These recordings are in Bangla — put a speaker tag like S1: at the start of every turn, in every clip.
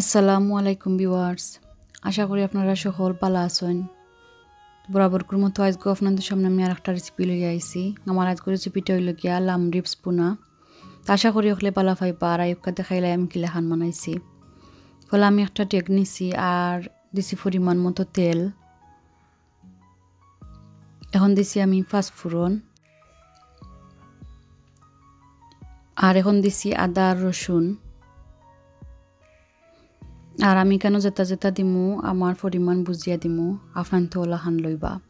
S1: আসসালামু আলাইকুম ভিউয়ার্স। আশা করি আপনারা সকল ভালো আছেন। বরাবরকুর মতো আজকে আপনাদের সামনে আমি আর একটা রেসিপি লইয়া আইছি। আমার আজকে রেসিপিটা হইল গিয়া লাম রিপস পুনা। তা আশা করি হলে পালা পাইবা। আর আয়ুকা দেখাইলে আমি কিলে হান বানাইছি। ফলে আমি একটা টেক নিছি আর দিছি পরিমাণ মতো তেল। এখন দিছি আমি পাঁচফোড়ন আর এখন দিছি আদা রসুন। আর আমি কেন যেটা যেটা দিমু? আমার পরিমাণ বুঝিয়া দিমু। আফান তো হান লইবা।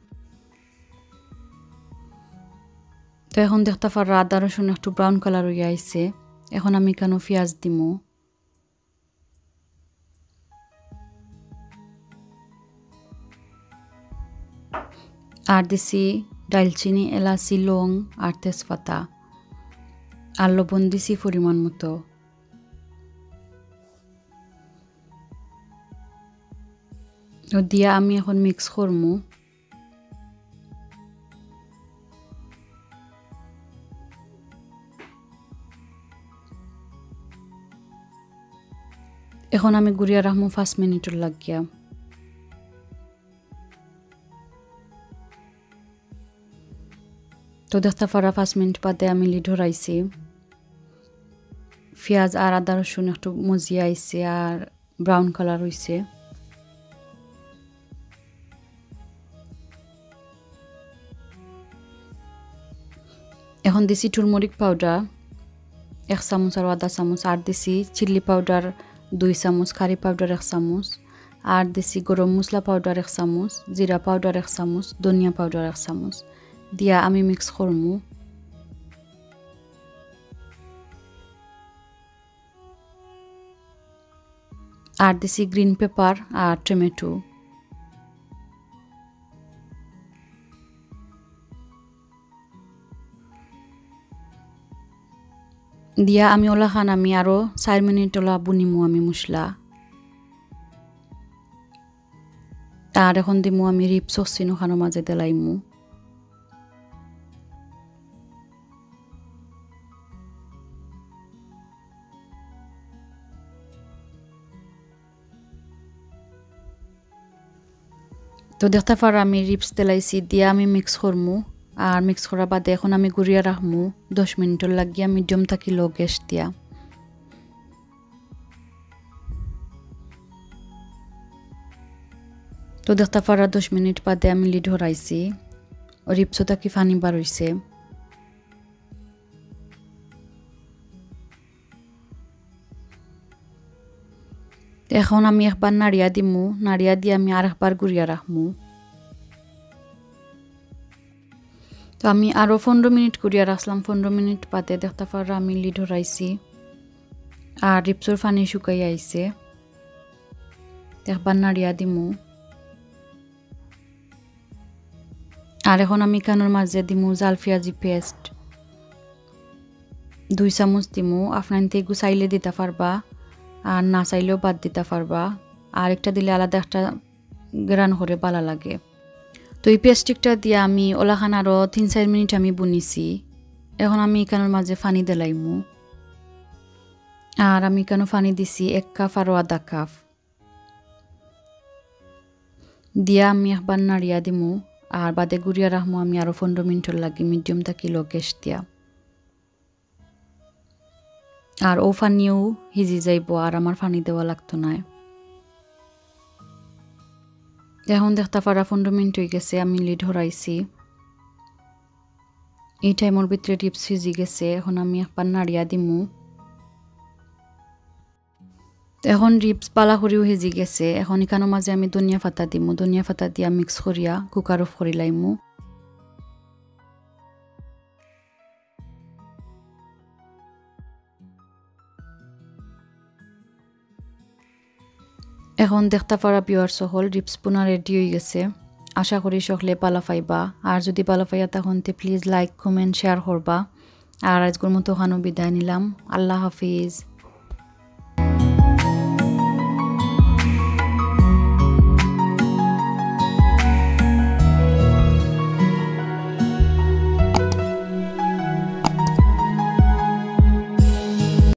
S1: তো এখন দেখতে পার আদা রসুন একটু ব্রাউন কালার হয়ে আইছে এখন আমি কেন পেঁয়াজ দিমু? আর দিছি ডালচিনি এলাচি, লং আর তেজপাতা। আর লবণ দিছি পরিমাণ মতো। দিয়া আমি এখন মিক্স করমু। এখন আমি গুড়িয়া রাখমু পাঁচ মিনিটর লাগিয়া। তো দেখতে পারা পাঁচ মিনিট বাদে আমি লিড ধরাইছি পেঁয়াজ আর আদা রসুন একটু মজিয়া আইছে আর ব্রাউন কালার হয়েছে এখন দিছি টুরমরিক পাউডার এক চামচ আর আধা চামচ। আর দিছি চিল্লি পাউডার দুই চামচ কারি পাউডার এক চামচ। আর দিছি গরম মশলা পাউডার এক চামচ জিরা পাউডার এক চামচ, ধনিয়া পাউডার এক চামচ। দিয়া, আমি মিক্স করমু আর দিছি গ্রিন পেপার আর টমেটো দিয়া আমি ওলা খান, আমি আরও চার মিনিট ওলা বুনিমু, আমি মশলা আর এখন দিমু, আমি রিপ সসিন ওখানোর মাঝে দেলাইমু। তো দেখতে পারো আমি রিপস তেলাইছি দিয়া আমি মিক্স করমু আর মিক্স করার বাদে এখন আমি গুড়িয়া রাখমু। দশ মিনিটর লাগিয়া মিডিয়াম থাকি লো গ্যাস দিয়া। তো দেখতে পারা দশ মিনিট বাদে আমি লিড হরাইছি রিপসো থাকি ফানি বার হইছে এখন আমি একবার নাড়িয়া দিমু। নাড়িয়া দিয়ে আমি আর একবার গুড়িয়া রাখমু তো আমি আরও পনেরো মিনিট করিয়া রাখলাম পনেরো মিনিট বাদে দেখতে পার আমি লিড হরাইছি। আর রিপসর পানি শুকাই আইছে। একবার নাড়িয়া দিমু। আর এখন আমি কানোর মাঝে দিমু জাল পেঁয়াজি পেস্ট। দুই চামচ দিমু। আপনার থেকে চাইলে দিতে পারবা। আর না চাইলেও বাদ দিতে পারবা। আর একটা দিলে আলাদা একটা গ্রান করে ভালো লাগে। তো এই পেস্টিকটা দিয়ে আমি ওলাখান আরও তিন, চার মিনিট আমি বুনিছি। এখন আমি এখানোর মাঝে ফানি দিলাইমু। আর আমি এখানে ফানি দিছি? এক কাপ আরও আধা কাপ। দিয়া আমি একবার নাড়িয়া দিমু। আর বাদে গুড়িয়া রাখমু আমি আরও পনেরো মিনিটর লাগি মিডিয়াম থাকি লো গ্যাস দিয়া। আর ও ফানিও হিজি যাইব আর আমার ফানি দেওয়া লাগতো না এখন পারা পনেরো মিনিট হয়ে গেছে আমি লিড হরাইছি এই টাইমের ভিতরে টিপস সিজি গেছে এখন আমি একবার নাড়িয়া দিমু এখন রিপস পালা করিও হেজি গেছে এখন এখানোর মাঝে আমি ধনিয়া ফাতা দিমু ধনিয়া ফাতা দিয়া মিক্স করিয়া কুকার অফ করি লাইমু এখন দেখতে পারা পিওর সহল রিপস পুনা রেডি হয়ে গেছে। আশা করি সকলে পালা পাইবা। আর যদি পালা পাইয়া তখন প্লিজ লাইক কমেন্ট শেয়ার করবা। আর আজকের মতো ওখানেও বিদায় নিলাম। আল্লাহ হাফিজ।